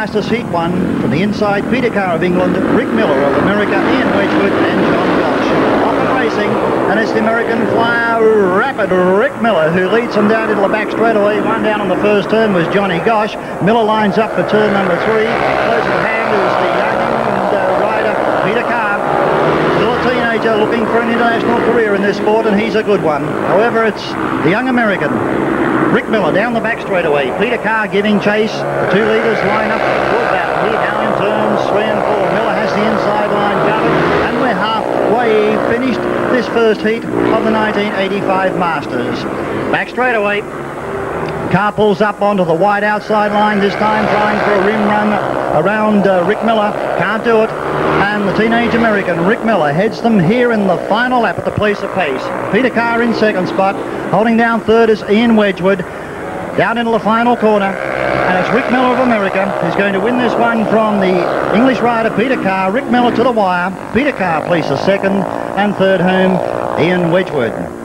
Masters Heat 1 from the inside, Peter Carr of England, Rick Miller of America, Ian Wedgwood and John Gosh. Off and racing, and it's the American flyer, Rapid Rick Miller, who leads them down into the back straight away. One down on the first turn was Johnny Gosh. Miller lines up for turn number three. At hand is the young uh, rider, Peter Carr. Still a teenager looking for an international career in this sport, and he's a good one. However, it's the young American, Rick Miller down the back straight away. Peter Carr giving chase. The two leaders line up for about here now in turns three and four. Miller has the inside line covered, and we're halfway finished this first heat of the 1985 Masters. Back straight away. Carr pulls up onto the wide outside line this time, trying for a rim run around uh, Rick Miller. Can't do it. And the teenage American, Rick Miller, heads them here in the final lap at the place of pace. Peter Carr in second spot. Holding down third is Ian Wedgwood. Down into the final corner. And it's Rick Miller of America who's going to win this one from the English rider Peter Carr. Rick Miller to the wire. Peter Carr places second and third home Ian Wedgwood.